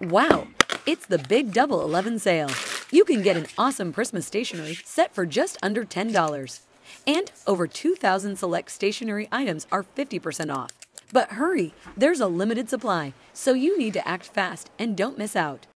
Wow, it's the Big Double 11 sale. You can get an awesome Christmas stationery set for just under $10. And over 2,000 select stationery items are 50% off. But hurry, there's a limited supply, so you need to act fast and don't miss out.